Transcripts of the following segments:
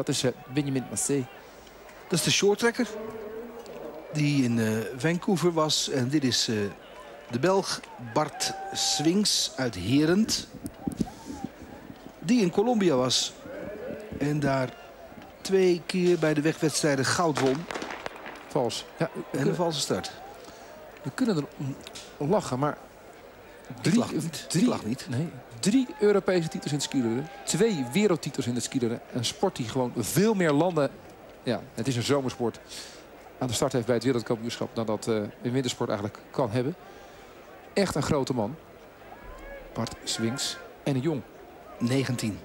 Dat is uh, Benjamin Massé. Dat is de shorttrekker. Die in uh, Vancouver was. En dit is uh, de Belg Bart Swings uit Herend. Die in Colombia was. En daar twee keer bij de wegwedstrijden goud won. Vals. Ja, en een valse start. We kunnen er lachen, maar... Drie, ik lach niet. Drie, ik lach niet. Nee, drie Europese titels in het skileren. Twee wereldtitels in het skileren. Een sport die gewoon veel meer landen... Ja, het is een zomersport. Aan de start heeft bij het wereldkampioenschap... dan dat uh, een wintersport eigenlijk kan hebben. Echt een grote man. Bart Swings. En een jong. 19.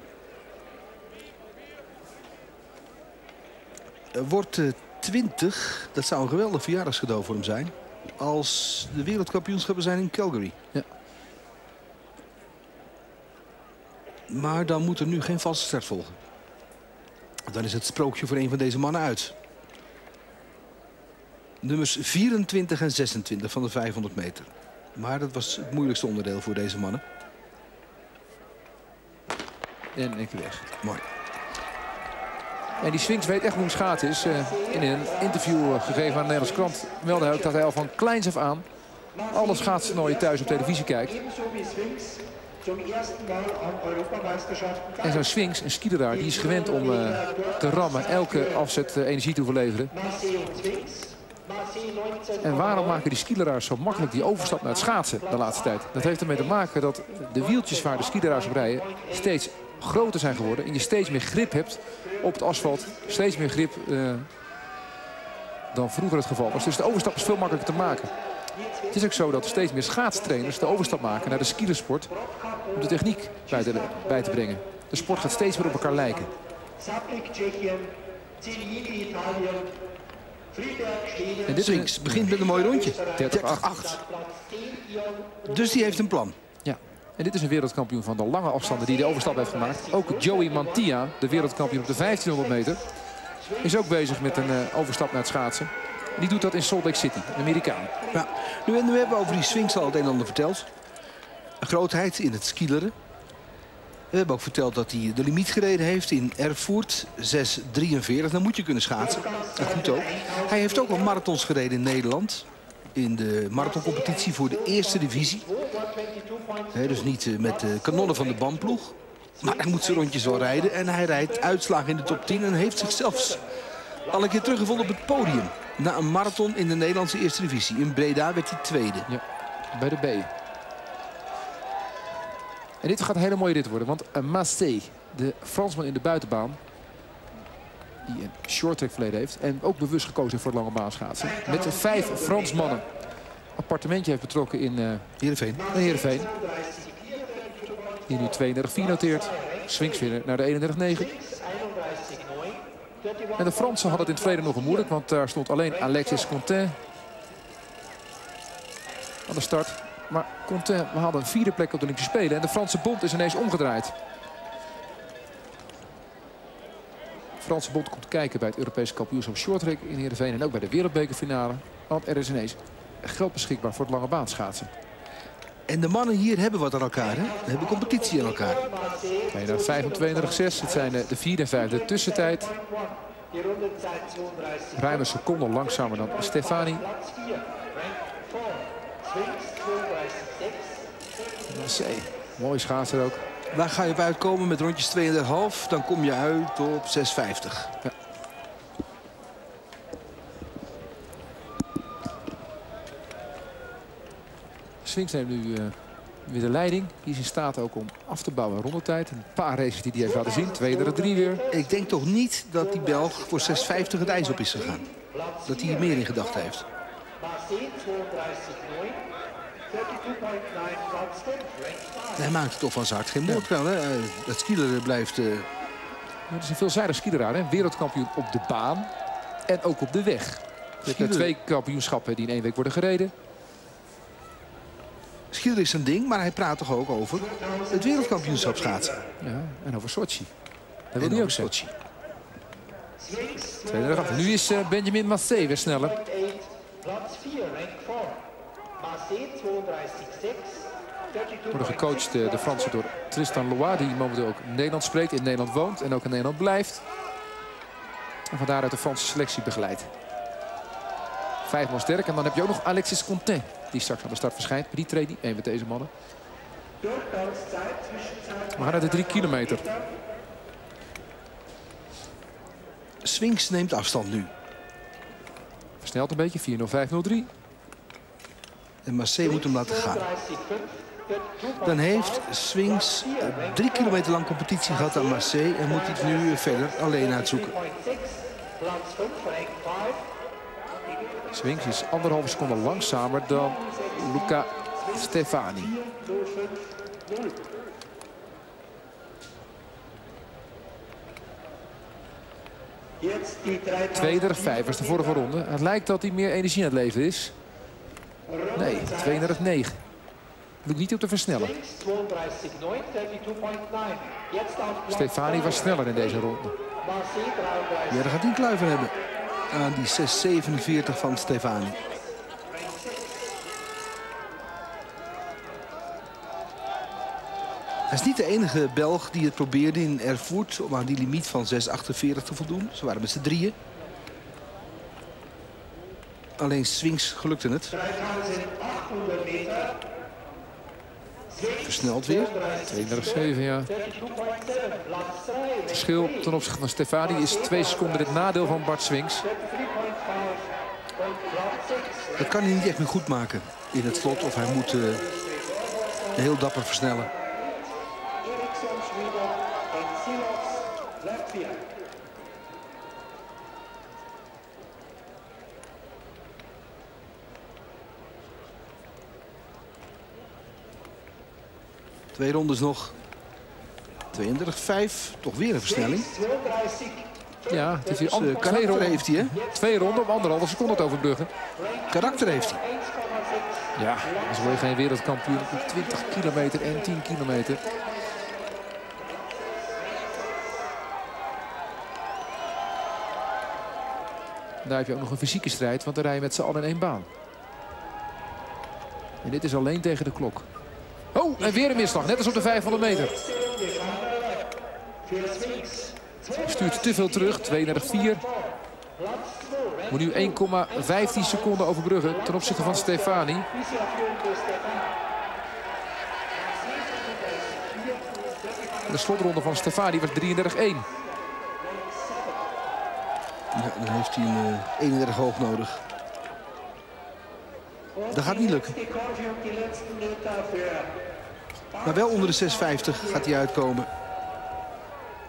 Wordt uh, 20. Dat zou een geweldig verjaardagscadeau voor hem zijn. Als de wereldkampioenschappen zijn in Calgary. Ja. Maar dan moet er nu geen valse start volgen. Dan is het sprookje voor een van deze mannen uit. Nummers 24 en 26 van de 500 meter. Maar dat was het moeilijkste onderdeel voor deze mannen. En ik weg. Mooi. En die Swings weet echt hoe een schaats is. Uh, in een interview gegeven aan de Nederlandse krant meldde hij ook dat hij al van kleins af aan alle schaatstoernooien thuis op televisie kijkt. En zo'n Swings, een skideraar, die is gewend om uh, te rammen, elke afzet uh, energie toe verleveren. En waarom maken die skileraars zo makkelijk die overstap naar het schaatsen de laatste tijd? Dat heeft ermee te maken dat de wieltjes waar de skileraars op rijden steeds groter zijn geworden. En je steeds meer grip hebt op het asfalt. Steeds meer grip uh, dan vroeger het geval was. Dus de overstap is veel makkelijker te maken. Het is ook zo dat steeds meer schaatstrainers de overstap maken naar de skilersport. Om de techniek bij te, bij te brengen. De sport gaat steeds meer op elkaar lijken. En dit Swings begint met een mooi rondje. 30-8. Dus die heeft een plan. Ja. En dit is een wereldkampioen van de lange afstanden die de overstap heeft gemaakt. Ook Joey Mantia, de wereldkampioen op de 1500 meter, is ook bezig met een uh, overstap naar het schaatsen. Die doet dat in Salt Lake City, Amerikaan. Ja, nu, hebben we over die swings al het een en ander verteld. Een grootheid in het skileren. We hebben ook verteld dat hij de limiet gereden heeft in Erfurt, 6.43. Dan moet je kunnen schaatsen. Dat goed ook. Hij heeft ook al marathons gereden in Nederland. In de marathoncompetitie voor de eerste divisie. Dus niet met de kanonnen van de bandploeg. Maar hij moet zijn rondjes wel rijden. En hij rijdt uitslagen in de top 10. En heeft zichzelf al een keer teruggevonden op het podium. Na een marathon in de Nederlandse eerste divisie. In Breda werd hij tweede. Ja, bij de B. En dit gaat een hele mooie rit worden. Want Massé, de Fransman in de buitenbaan... die een short-track verleden heeft... en ook bewust gekozen heeft voor het lange baan schaatsen... met vijf Fransmannen appartementje heeft betrokken in uh, Heerenveen. Heerenveen. Die nu 32-4 noteert. Swings weer naar de 31-9. En de Fransen hadden het in het verleden nog moeilijk. Want daar stond alleen Alexis Contain aan de start. Maar Contain hadden een vierde plek op de Olympische Spelen. En de Franse bond is ineens omgedraaid. De Franse bond komt kijken bij het Europese kampioenschap shorttrack in Heerenveen. En ook bij de wereldbekerfinale. Want er is ineens geld beschikbaar voor het lange baan schaatsen. En de mannen hier hebben wat aan elkaar. Hè? Ze hebben competitie aan elkaar. 25, 6. Het zijn de vierde en vijfde tussentijd. Ruim een seconde langzamer dan Stefani. C. Mooi schaatser ook. Waar ga je op uitkomen met rondjes 2,5? Dan kom je uit op 6,50. Ja. Swings neemt nu uh, weer de leiding. Die is in staat ook om af te bouwen rondetijd. Een paar races die hij heeft laten zien. Twee er drie weer. Ik denk toch niet dat die Belg voor 6,50 het ijs op is gegaan. Dat hij er meer in gedacht heeft. Hij maakt het toch van zijn hart geen moord wel. Hè? Dat skileren blijft... Uh... Het is een veelzijdig skileraar. Hè? Wereldkampioen op de baan en ook op de weg. Je hebt twee kampioenschappen die in één week worden gereden. Skileren is een ding, maar hij praat toch ook over het wereldkampioenschap schaatsen. Ja, en over Sochi. Dat wil hij ook Sochi. Tweede af. Nu is uh, Benjamin Massé weer sneller. Worden gecoacht uh, de Fransen door Tristan Loire, die momenteel ook in Nederland spreekt, in Nederland woont en ook in Nederland blijft. En van daaruit de Franse selectie begeleid. Vijf man sterk. En dan heb je ook nog Alexis Conté. Die straks aan de start verschijnt. Die training. Een met deze mannen. We gaan naar de drie kilometer. Swings neemt afstand nu. Versnelt een beetje. 4.05.03. En Marseille moet hem laten gaan. Dan heeft Swings drie kilometer lang competitie gehad aan Marseille. En moet hij het nu verder alleen uitzoeken. Swings is anderhalve seconde langzamer dan Luca Stefani. Tweede, vijf was de vorige ronde. Het lijkt dat hij meer energie aan het leven is. Nee, 32-9. Lukt niet op te versnellen. Stefani was sneller in deze ronde. Ja, daar gaat hij een kluiver hebben. Aan die 6,47 van Stefani. Hij is niet de enige Belg die het probeerde in Erfurt om aan die limiet van 6,48 te voldoen. Ze waren met z'n drieën. Alleen Swings gelukte het. Versneld weer. 32-7, ja. Het verschil ten opzichte van Stefani is twee seconden het nadeel van Bart Swings. Dat kan hij niet echt meer goed maken in het slot. Of hij moet uh, heel dapper versnellen. Twee rondes nog. 32-5. Toch weer een versnelling. Ja, het is hier dus, uh, karakter ronden, heeft hij, hè? Twee ronden om anderhalve seconde het overbruggen. Karakter heeft hij. Ja, als wil je geen wereldkampioen op 20 kilometer en 10 kilometer. Daar heb je ook nog een fysieke strijd, want dan rij je met z'n allen in één baan. En dit is alleen tegen de klok. Oh, en weer een misslag. Net als op de 500 meter. Stuurt te veel terug. 32-4. Moet nu 1,15 seconden overbruggen ten opzichte van Stefani. De slotronde van Stefani was 33-1. Ja, dan heeft hij een uh, 31 hoog nodig. Dat gaat niet lukken. Maar wel onder de 6,50 gaat hij uitkomen.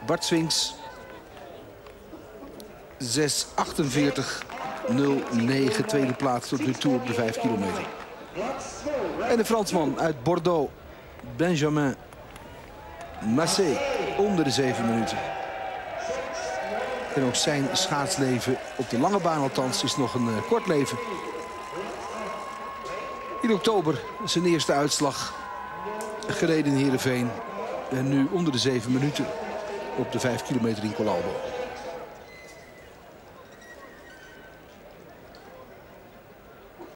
Bart Swings. 6,48. 0,9 tweede plaats tot nu toe op de 5 kilometer. En de Fransman uit Bordeaux, Benjamin Massé, onder de 7 minuten. En ook zijn schaatsleven, op de lange baan althans, is nog een uh, kort leven. In oktober zijn eerste uitslag gereden in Heerenveen. En nu onder de 7 minuten op de 5 kilometer in Colalbo.